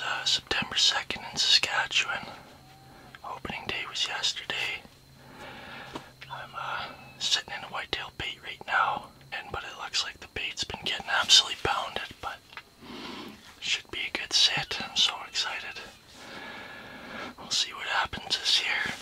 uh, September 2nd in Saskatchewan. Opening day was yesterday. I'm uh, sitting in a whitetail bait right now, and but it looks like the bait's been getting absolutely pounded, but should be a good sit. I'm so excited. We'll see what happens this year.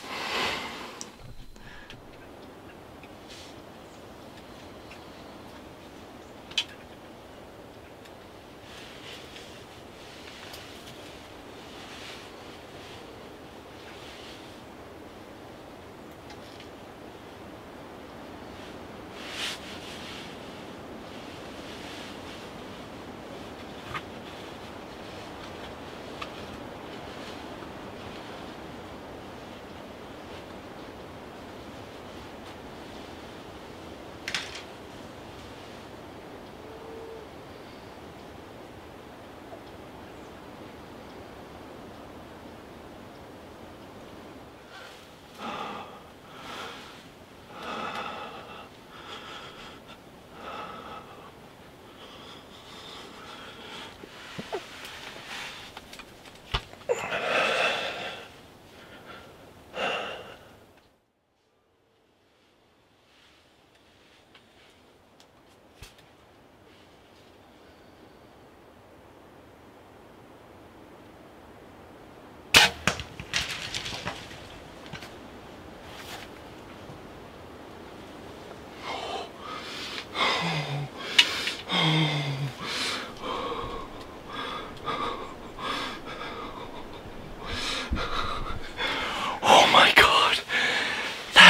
Oh my god.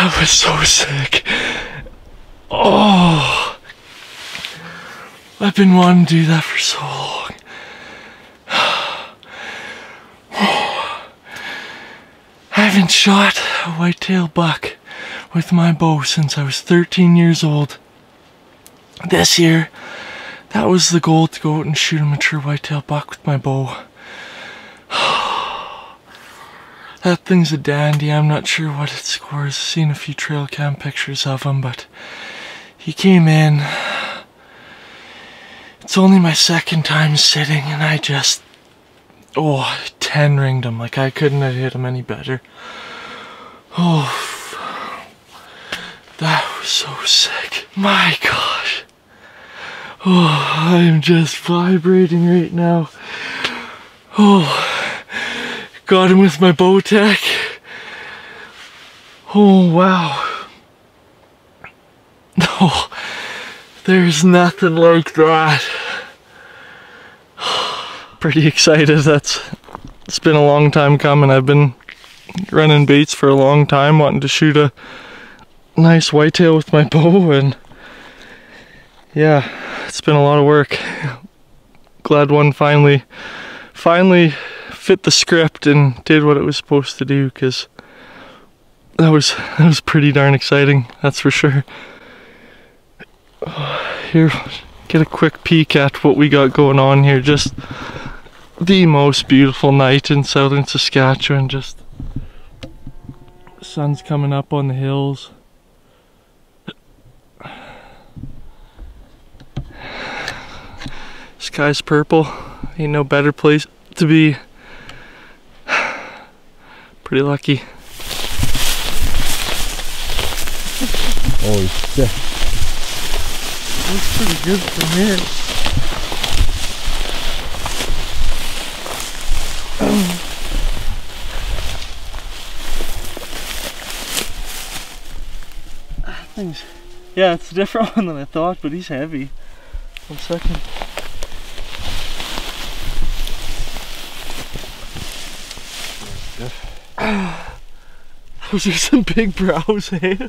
That was so sick. Oh. I've been wanting to do that for so long. I haven't shot a whitetail buck with my bow since I was 13 years old. This year, that was the goal to go out and shoot a mature whitetail buck with my bow. That thing's a dandy. I'm not sure what it scores. Seen a few trail cam pictures of him, but he came in. It's only my second time sitting, and I just oh, 10 ringed him. Like I couldn't have hit him any better. Oh, that was so sick. My gosh. Oh, I'm just vibrating right now. Oh. Got him with my Bowtech. Oh wow. No, there's nothing like that. Pretty excited. That's it's been a long time coming. I've been running baits for a long time, wanting to shoot a nice whitetail with my bow, and yeah, it's been a lot of work. Glad one finally, finally fit the script and did what it was supposed to do because that was that was pretty darn exciting that's for sure. Here get a quick peek at what we got going on here. Just the most beautiful night in southern Saskatchewan just sun's coming up on the hills. Sky's purple. Ain't no better place to be Pretty lucky. Holy shit. Looks pretty good from here. Things. Yeah, it's a different one than I thought, but he's heavy. One second. Those are some big brows, eh?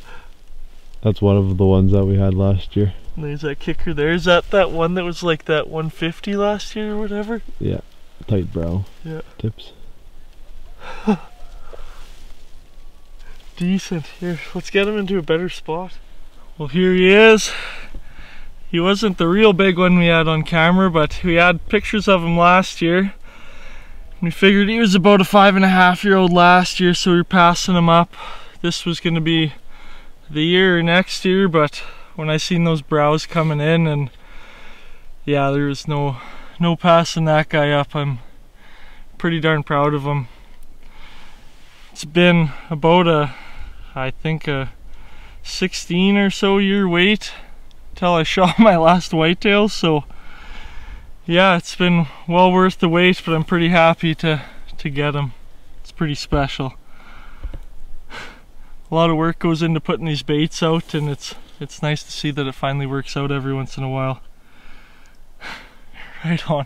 That's one of the ones that we had last year. And there's that kicker there. Is that that one that was like that 150 last year or whatever? Yeah, tight brow Yeah. tips. Decent. Here, let's get him into a better spot. Well, here he is. He wasn't the real big one we had on camera, but we had pictures of him last year. We figured he was about a five and a half year old last year, so we are passing him up. This was gonna be the year next year, but when I seen those brows coming in and yeah, there was no no passing that guy up. I'm pretty darn proud of him. It's been about a, I think a 16 or so year wait till I shot my last whitetail. So yeah, it's been well worth the wait, but I'm pretty happy to, to get them. It's pretty special. A lot of work goes into putting these baits out and it's it's nice to see that it finally works out every once in a while. right on.